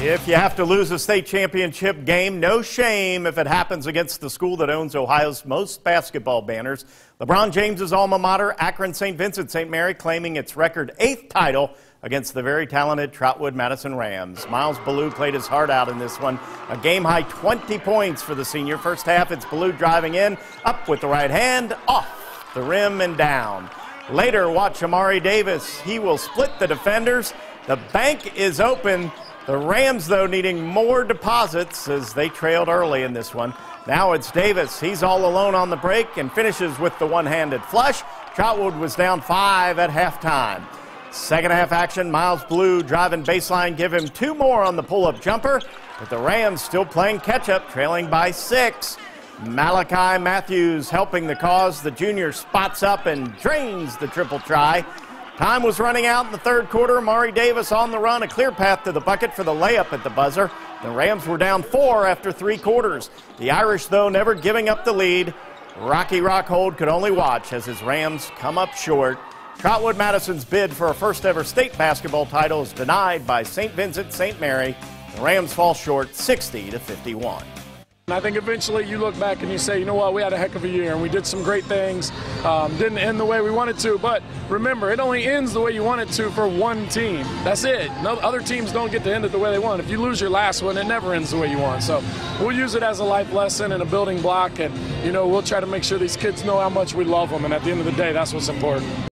If you have to lose a state championship game, no shame if it happens against the school that owns Ohio's most basketball banners. LeBron James's alma mater, Akron St. Vincent St. Mary, claiming its record eighth title against the very talented Trotwood Madison Rams. Myles Belyeu played his heart out in this one. A game high 20 points for the senior. First half, it's Belyeu driving in, up with the right hand, off the rim and down. Later, watch Amari Davis. He will split the defenders. The bank is open. The Rams, though, needing more deposits as they trailed early in this one. Now it's Davis. He's all alone on the break and finishes with the one handed flush. Trotwood was down five at halftime. Second half action, Myles Belyeu driving baseline, give him two more on the pull up jumper, but the Rams still playing catch up, trailing by six. Malachi Matthews helping the cause. The junior spots up and drains the triple try. Time was running out in the third quarter. Mari Davis on the run, a clear path to the bucket for the layup at the buzzer. The Rams were down four after three quarters. The Irish, though, never giving up the lead. Rocky Rockhold could only watch as his Rams come up short. Trotwood Madison's bid for a first ever state basketball title is denied by St. Vincent St. Mary. The Rams fall short 60 to 51. I think eventually you look back and you say, you know what, we had a heck of a year and we did some great things. Um, didn't end the way we wanted to, but remember, it only ends the way you want it to for one team. That's it. No, other teams don't get to end it the way they want. If you lose your last one, it never ends the way you want. So we'll use it as a life lesson and a building block, and you know we'll try to make sure these kids know how much we love them. And at the end of the day, that's what's important.